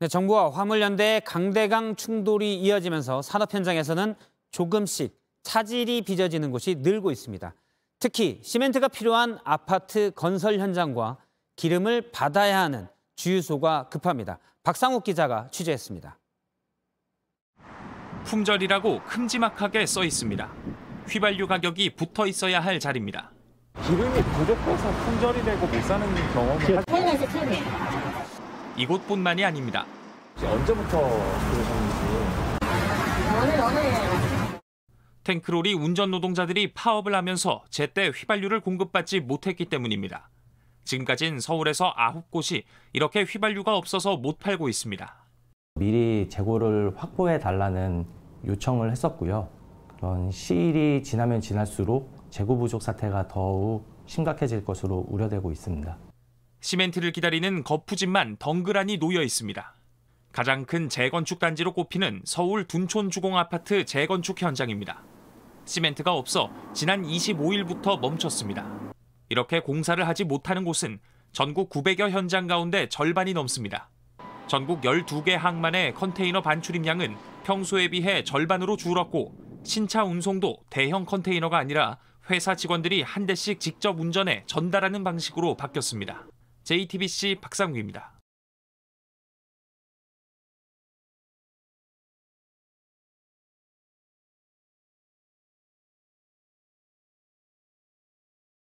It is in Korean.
네, 정부와 화물연대의 강대강 충돌이 이어지면서 산업 현장에서는 조금씩 차질이 빚어지는 곳이 늘고 있습니다. 특히 시멘트가 필요한 아파트 건설 현장과 기름을 받아야 하는 주유소가 급합니다. 박상욱 기자가 취재했습니다. 품절이라고 큼지막하게 써 있습니다. 휘발유 가격이 붙어 있어야 할 자리입니다. 기름이 부족해서 품절이 되고 못 사는 경험을 하... 태어나서 처음 이곳뿐만이 아닙니다. 언제부터 그러셨는지 오늘 오늘 탱크롤이 운전 노동자들이 파업을 하면서 제때 휘발유를 공급받지 못했기 때문입니다. 지금까진 서울에서 9곳이 이렇게 휘발유가 없어서 못 팔고 있습니다. 미리 재고를 확보해 달라는 요청을 했었고요. 그런 시일이 지나면 지날수록 재고 부족 사태가 더욱 심각해질 것으로 우려되고 있습니다. 시멘트를 기다리는 거푸집만 덩그라니 놓여 있습니다. 가장 큰 재건축 단지로 꼽히는 서울 둔촌 주공 아파트 재건축 현장입니다. 시멘트가 없어 지난 25일부터 멈췄습니다. 이렇게 공사를 하지 못하는 곳은 전국 900여 현장 가운데 절반이 넘습니다. 전국 12개 항만의 컨테이너 반출입량은 평소에 비해 절반으로 줄었고 신차 운송도 대형 컨테이너가 아니라 회사 직원들이 한 대씩 직접 운전해 전달하는 방식으로 바뀌었습니다. JTBC 박상규입니다.